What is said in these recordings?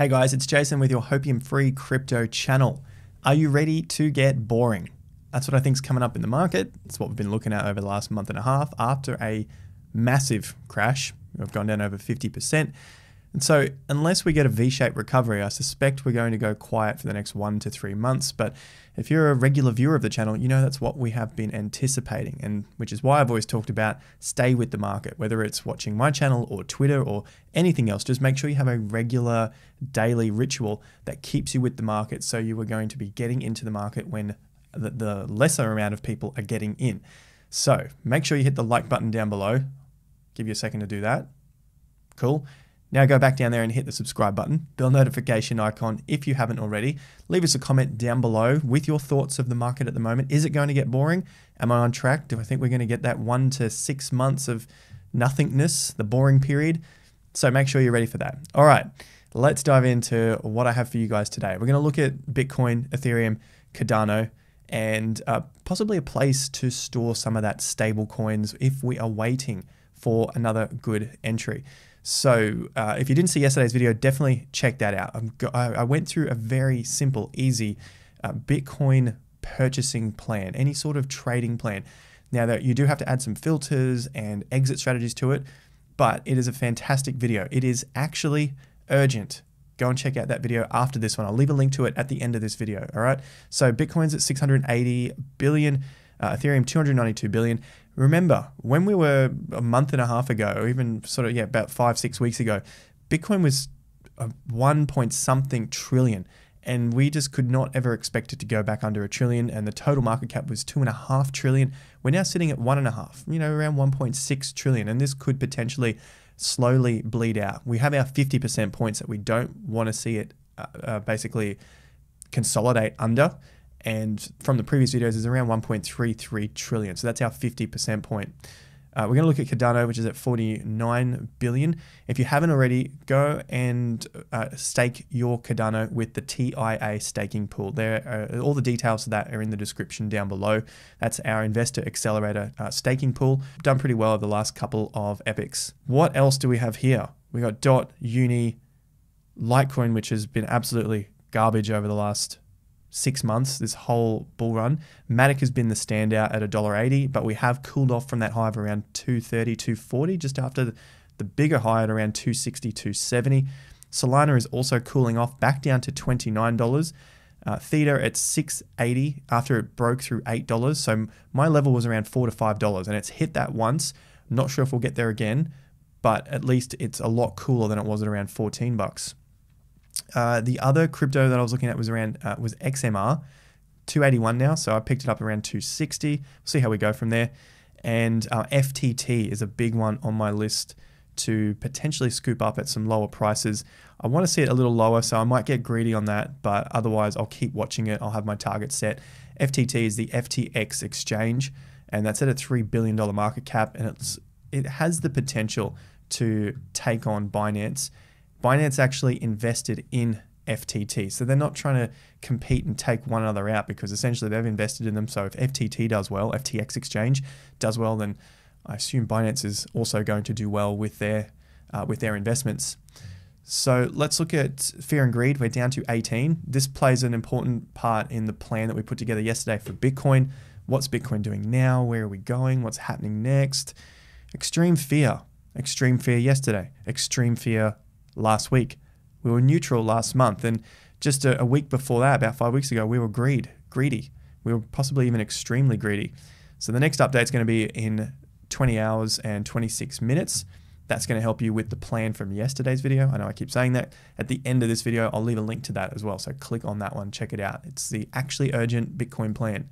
Hey guys, it's Jason with your Hopium Free Crypto channel. Are you ready to get boring? That's what I think is coming up in the market. It's what we've been looking at over the last month and a half after a massive crash. We've gone down over 50%. And so, unless we get a V shaped recovery, I suspect we're going to go quiet for the next one to three months. But if you're a regular viewer of the channel, you know that's what we have been anticipating, and which is why I've always talked about stay with the market, whether it's watching my channel or Twitter or anything else. Just make sure you have a regular daily ritual that keeps you with the market so you are going to be getting into the market when the, the lesser amount of people are getting in. So make sure you hit the like button down below. Give you a second to do that. Cool. Now go back down there and hit the subscribe button, bell notification icon if you haven't already. Leave us a comment down below with your thoughts of the market at the moment. Is it going to get boring? Am I on track? Do I think we're going to get that one to six months of nothingness, the boring period? So make sure you're ready for that. All right, let's dive into what I have for you guys today. We're going to look at Bitcoin, Ethereum, Cardano, and uh, possibly a place to store some of that stable coins if we are waiting for another good entry. So uh, if you didn't see yesterday's video, definitely check that out. I went through a very simple, easy uh, Bitcoin purchasing plan, any sort of trading plan. Now that you do have to add some filters and exit strategies to it, but it is a fantastic video. It is actually urgent. Go and check out that video after this one. I'll leave a link to it at the end of this video. All right. So Bitcoin's at 680 billion, uh, Ethereum 292 billion. Remember, when we were a month and a half ago, or even sort of, yeah, about five, six weeks ago, Bitcoin was a one point something trillion. And we just could not ever expect it to go back under a trillion. And the total market cap was two and a half trillion. We're now sitting at one and a half, you know, around 1.6 trillion. And this could potentially slowly bleed out. We have our 50% points that we don't want to see it uh, uh, basically consolidate under and from the previous videos is around 1.33 trillion. So that's our 50% point. Uh, we're going to look at Cardano, which is at 49 billion. If you haven't already, go and uh, stake your Cardano with the TIA staking pool. There, uh, all the details of that are in the description down below. That's our investor accelerator uh, staking pool. Done pretty well over the last couple of epochs. What else do we have here? We got Dot, Uni, Litecoin, which has been absolutely garbage over the last six months, this whole bull run. Matic has been the standout at $1.80, but we have cooled off from that high of around 230, 240, just after the bigger high at around 260, 270. Solana is also cooling off back down to $29. Uh, Theta at 680 after it broke through $8. So my level was around 4 to $5 and it's hit that once. not sure if we'll get there again, but at least it's a lot cooler than it was at around 14 bucks. Uh, the other crypto that I was looking at was around uh, was XMR, 281 now. So I picked it up around 260. We'll see how we go from there. And uh, FTT is a big one on my list to potentially scoop up at some lower prices. I want to see it a little lower, so I might get greedy on that, but otherwise I'll keep watching it. I'll have my target set. FTT is the FTX exchange, and that's at a $3 billion market cap, and it's it has the potential to take on Binance Binance actually invested in FTT. So they're not trying to compete and take one another out because essentially they've invested in them. So if FTT does well, FTX Exchange does well, then I assume Binance is also going to do well with their uh, with their investments. So let's look at fear and greed. We're down to 18. This plays an important part in the plan that we put together yesterday for Bitcoin. What's Bitcoin doing now? Where are we going? What's happening next? Extreme fear. Extreme fear yesterday. Extreme fear last week. We were neutral last month. And just a, a week before that, about five weeks ago, we were greed, greedy. We were possibly even extremely greedy. So the next update is going to be in 20 hours and 26 minutes. That's going to help you with the plan from yesterday's video. I know I keep saying that. At the end of this video, I'll leave a link to that as well. So click on that one, check it out. It's the actually urgent Bitcoin plan.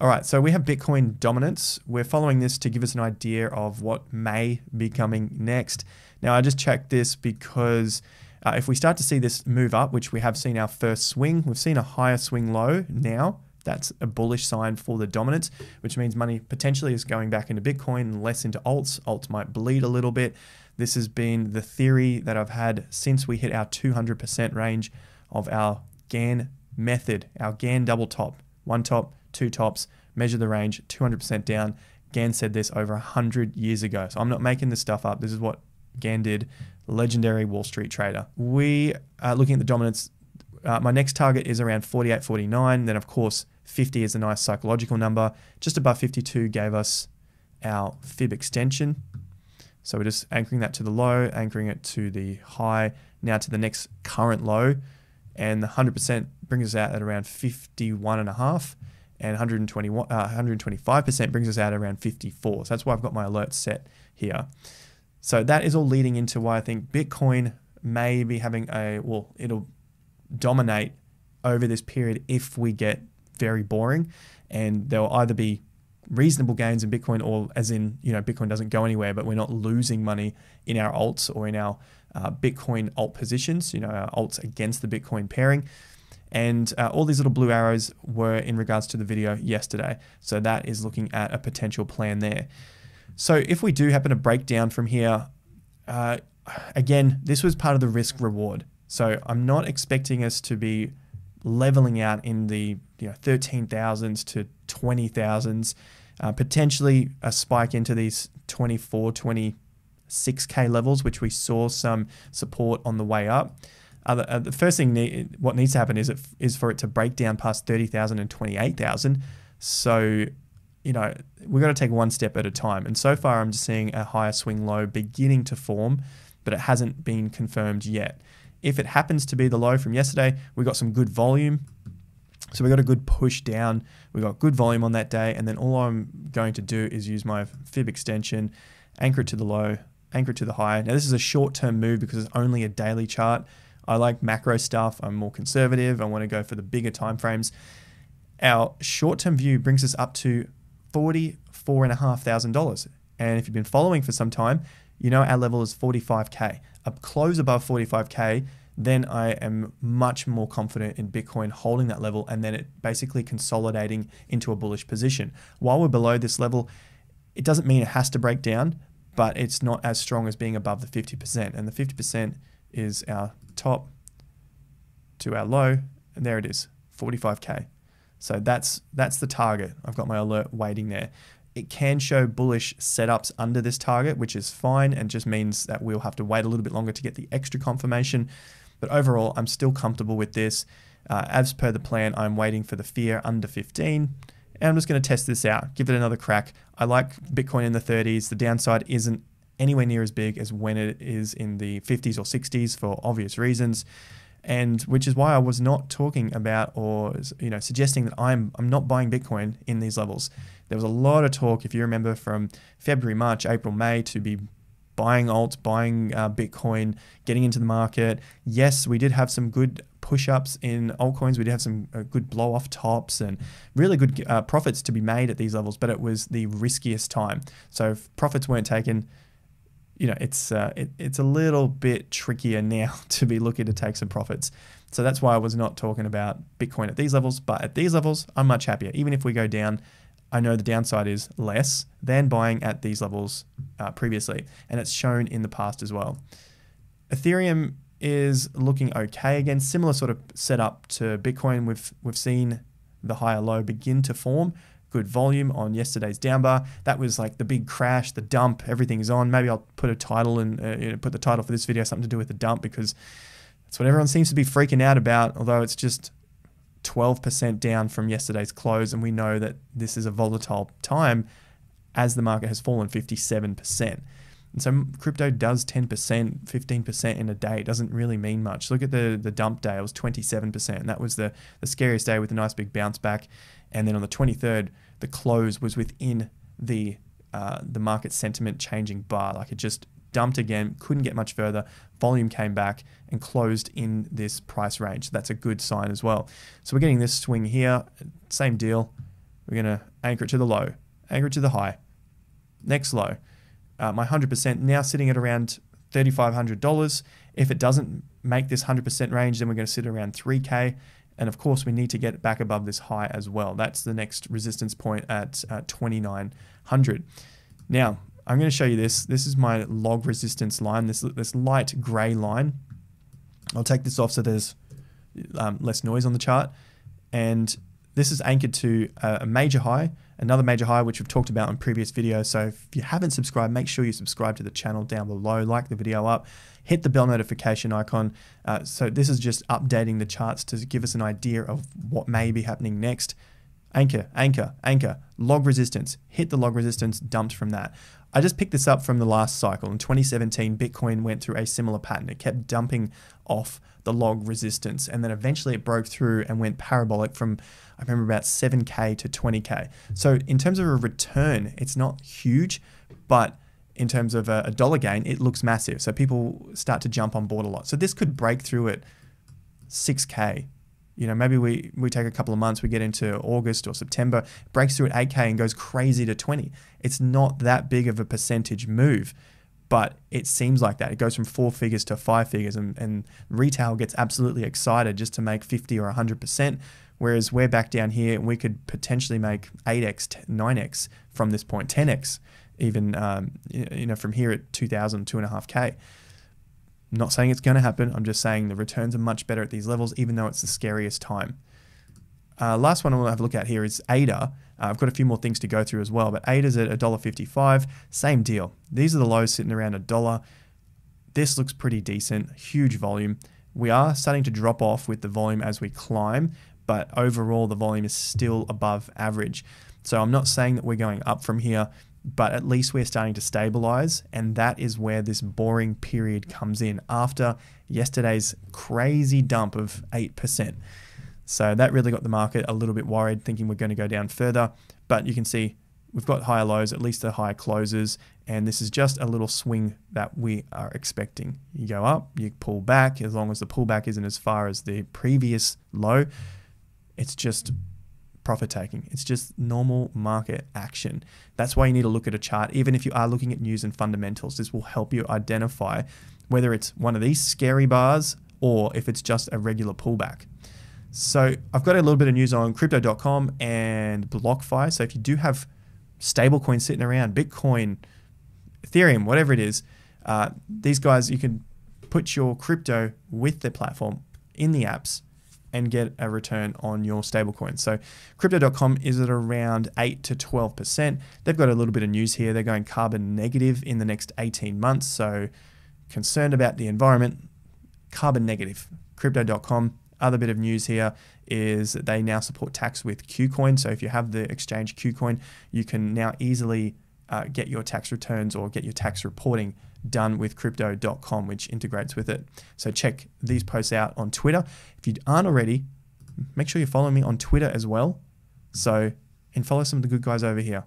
All right, so we have Bitcoin dominance. We're following this to give us an idea of what may be coming next. Now, I just checked this because uh, if we start to see this move up, which we have seen our first swing, we've seen a higher swing low now. That's a bullish sign for the dominance, which means money potentially is going back into Bitcoin and less into alts. Alts might bleed a little bit. This has been the theory that I've had since we hit our 200% range of our Gann method, our Gann double top, one top, two tops, measure the range, 200% down. Gann said this over 100 years ago. So I'm not making this stuff up. This is what Gann did, legendary Wall Street trader. We are looking at the dominance. Uh, my next target is around 48, 49. Then, of course, 50 is a nice psychological number. Just above 52 gave us our fib extension. So we're just anchoring that to the low, anchoring it to the high, now to the next current low. And the 100% brings us out at around 51 and a half and 121, uh, 125% brings us out around 54. So that's why I've got my alerts set here. So that is all leading into why I think Bitcoin may be having a, well, it'll dominate over this period if we get very boring and there'll either be reasonable gains in Bitcoin or as in, you know, Bitcoin doesn't go anywhere, but we're not losing money in our alts or in our uh, Bitcoin alt positions, you know, our alts against the Bitcoin pairing. And uh, all these little blue arrows were in regards to the video yesterday. So that is looking at a potential plan there. So if we do happen to break down from here, uh, again, this was part of the risk reward. So I'm not expecting us to be leveling out in the you know 13,000s to 20,000s, uh, potentially a spike into these 24, 26k levels, which we saw some support on the way up. The, uh, the, first thing, what needs to happen is it is for it to break down past 30,000 and 28,000. So, you know, we've got to take one step at a time. And so far, I'm just seeing a higher swing low beginning to form, but it hasn't been confirmed yet. If it happens to be the low from yesterday, we got some good volume. So we got a good push down. We got good volume on that day. And then all I'm going to do is use my fib extension, anchor it to the low, anchor it to the high. Now, this is a short term move because it's only a daily chart. I like macro stuff. I'm more conservative. I want to go for the bigger time frames. Our short-term view brings us up to forty-four and a half thousand dollars. And if you've been following for some time, you know our level is 45k. A close above 45k, then I am much more confident in Bitcoin holding that level and then it basically consolidating into a bullish position. While we're below this level, it doesn't mean it has to break down, but it's not as strong as being above the 50%. And the 50% is our top to our low, and there it is, 45k. So that's that's the target. I've got my alert waiting there. It can show bullish setups under this target, which is fine and just means that we'll have to wait a little bit longer to get the extra confirmation. But overall, I'm still comfortable with this. Uh, as per the plan, I'm waiting for the fear under 15. And I'm just going to test this out, give it another crack. I like Bitcoin in the 30s. The downside isn't anywhere near as big as when it is in the 50s or 60s for obvious reasons and which is why I was not talking about or you know suggesting that I'm I'm not buying Bitcoin in these levels. There was a lot of talk, if you remember, from February, March, April, May to be buying alts, buying uh, Bitcoin, getting into the market. Yes, we did have some good push-ups in altcoins. We did have some uh, good blow-off tops and really good uh, profits to be made at these levels, but it was the riskiest time. So if profits weren't taken, you know, it's uh, it, it's a little bit trickier now to be looking to take some profits. So that's why I was not talking about Bitcoin at these levels. But at these levels, I'm much happier. Even if we go down, I know the downside is less than buying at these levels uh, previously, and it's shown in the past as well. Ethereum is looking okay again, similar sort of setup to Bitcoin. We've we've seen the higher low begin to form good volume on yesterday's down bar. That was like the big crash, the dump, everything's on. Maybe I'll put a title and uh, you know, put the title for this video something to do with the dump because that's what everyone seems to be freaking out about. Although it's just 12% down from yesterday's close, and we know that this is a volatile time as the market has fallen 57%. And so crypto does 10%, 15% in a day. It doesn't really mean much. Look at the the dump day; it was 27%. And that was the the scariest day with a nice big bounce back. And then on the 23rd, the close was within the uh, the market sentiment changing bar. Like it just dumped again, couldn't get much further. Volume came back and closed in this price range. That's a good sign as well. So we're getting this swing here. Same deal. We're going to anchor it to the low, anchor it to the high. Next low. Uh, my 100% now sitting at around $3,500. If it doesn't make this 100% range, then we're going to sit around 3K. And of course, we need to get back above this high as well. That's the next resistance point at uh, 2900. Now, I'm going to show you this. This is my log resistance line, this, this light gray line. I'll take this off so there's um, less noise on the chart. And This is anchored to a major high, another major high, which we've talked about in previous videos. So if you haven't subscribed, make sure you subscribe to the channel down below, like the video up, hit the bell notification icon. Uh, so this is just updating the charts to give us an idea of what may be happening next. Anchor, anchor, anchor, log resistance, hit the log resistance, dumped from that. I just picked this up from the last cycle. In 2017, Bitcoin went through a similar pattern. It kept dumping off the log resistance and then eventually it broke through and went parabolic from, I remember, about 7K to 20K. So, in terms of a return, it's not huge, but in terms of a, a dollar gain, it looks massive. So, people start to jump on board a lot. So, this could break through at 6K, you know, maybe we, we take a couple of months, we get into August or September, breaks through at 8K and goes crazy to 20. It's not that big of a percentage move, but it seems like that. It goes from four figures to five figures, and, and retail gets absolutely excited just to make 50 or 100%. Whereas we're back down here and we could potentially make 8x, 9x from this point, 10x, even um, you know from here at 2,000, 2.5K. I'm not saying it's going to happen. I'm just saying the returns are much better at these levels, even though it's the scariest time. Uh, last one I want to have a look at here is ADA. Uh, I've got a few more things to go through as well, but ADA's at $1.55. Same deal. These are the lows sitting around a dollar. This looks pretty decent, huge volume. We are starting to drop off with the volume as we climb, but overall the volume is still above average. So I'm not saying that we're going up from here but at least we're starting to stabilize. And that is where this boring period comes in after yesterday's crazy dump of 8%. So that really got the market a little bit worried, thinking we're going to go down further. But you can see we've got higher lows, at least the higher closes. And this is just a little swing that we are expecting. You go up, you pull back, as long as the pullback isn't as far as the previous low, it's just profit taking. It's just normal market action. That's why you need to look at a chart. Even if you are looking at news and fundamentals, this will help you identify whether it's one of these scary bars or if it's just a regular pullback. So I've got a little bit of news on crypto.com and BlockFi. So if you do have stablecoins sitting around, Bitcoin, Ethereum, whatever it is, uh, these guys, you can put your crypto with the platform in the apps and get a return on your stablecoin. So crypto.com is at around 8 to 12%. They've got a little bit of news here. They're going carbon negative in the next 18 months. So concerned about the environment, carbon negative. Crypto.com. Other bit of news here is that they now support tax with KuCoin. So if you have the exchange KuCoin, you can now easily uh, get your tax returns or get your tax reporting done with crypto.com, which integrates with it. So check these posts out on Twitter. If you aren't already, make sure you follow me on Twitter as well. So, and follow some of the good guys over here.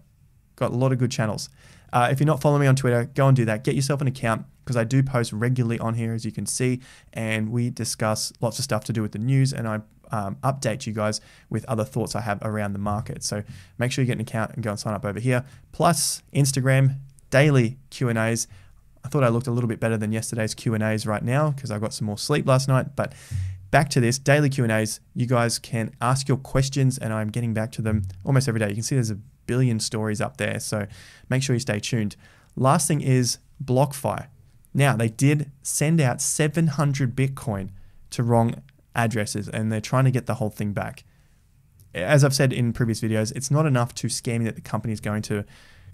Got a lot of good channels. Uh, if you're not following me on Twitter, go and do that. Get yourself an account because I do post regularly on here, as you can see, and we discuss lots of stuff to do with the news, and I um, update you guys with other thoughts I have around the market. So make sure you get an account and go and sign up over here. Plus Instagram daily Q and A's. I thought I looked a little bit better than yesterday's Q&As right now because I got some more sleep last night, but back to this daily Q&As, you guys can ask your questions and I'm getting back to them almost every day. You can see there's a billion stories up there, so make sure you stay tuned. Last thing is BlockFi. Now, they did send out 700 Bitcoin to wrong addresses and they're trying to get the whole thing back. As I've said in previous videos, it's not enough to scare me that the company is going to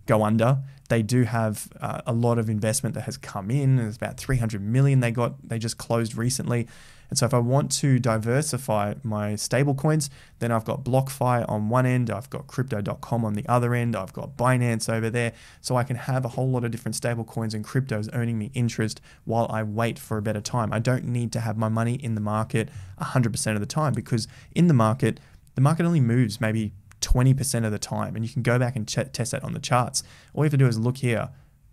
go under. They do have uh, a lot of investment that has come in. There's about 300 million they got. They just closed recently. And so if I want to diversify my stable coins, then I've got BlockFi on one end, I've got crypto.com on the other end, I've got Binance over there. So I can have a whole lot of different stable coins and cryptos earning me interest while I wait for a better time. I don't need to have my money in the market 100% of the time because in the market, the market only moves maybe 20% of the time. And you can go back and ch- test that on the charts. All you have to do is look here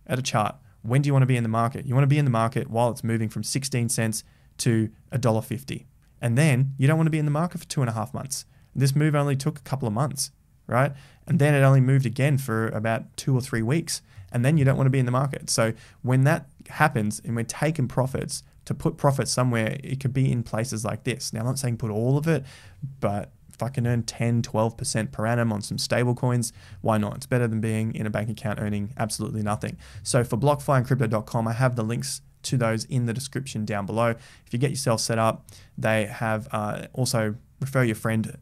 at a chart. When do you want to be in the market? You want to be in the market while it's moving from 16 cents to $1.50. And then you don't want to be in the market for two and a half months. This move only took a couple of months, right? And then it only moved again for about two or three weeks. And then you don't want to be in the market. So when that happens and we're taking profits, to put profits somewhere, it could be in places like this. Now, I'm not saying put all of it, but if I can earn 10, 12% per annum on some stable coins, why not? It's better than being in a bank account earning absolutely nothing. So for BlockFi and Crypto.com, I have the links to those in the description down below. If you get yourself set up, they have uh, also refer your friend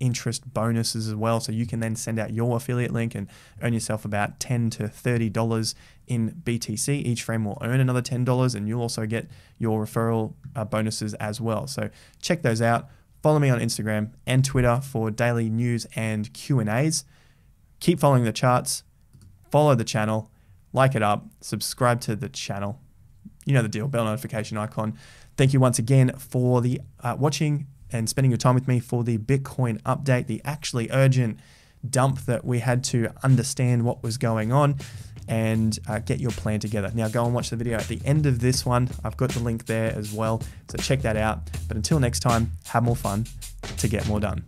interest bonuses as well. So you can then send out your affiliate link and earn yourself about 10 to $30 in BTC. Each frame will earn another $10 and you'll also get your referral uh, bonuses as well. So check those out. Follow me on Instagram and Twitter for daily news and Q&As. Keep following the charts, follow the channel, like it up, subscribe to the channel. You know the deal, bell notification icon. Thank you once again for the uh, watching and spending your time with me for the Bitcoin update, the actually urgent dump that we had to understand what was going on and uh, get your plan together. Now, go and watch the video at the end of this one. I've got the link there as well. So check that out. But until next time, have more fun to get more done.